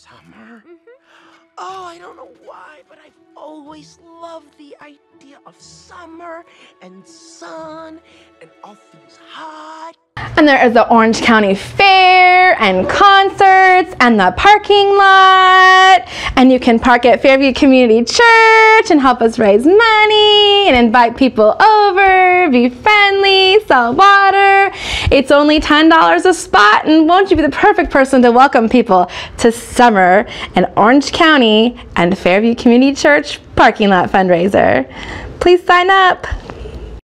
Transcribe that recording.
Summer? Mm-hmm. Oh, I don't know why, but I've always loved the idea of summer and sun and all things hot. And there is the Orange County Fair and concerts and the parking lot. And you can park at Fairview Community Church and help us raise money and invite people over, be friendly, sell water. It's only $10 a spot. And won't you be the perfect person to welcome people to summer and Orange County and Fairview Community Church parking lot fundraiser? Please sign up.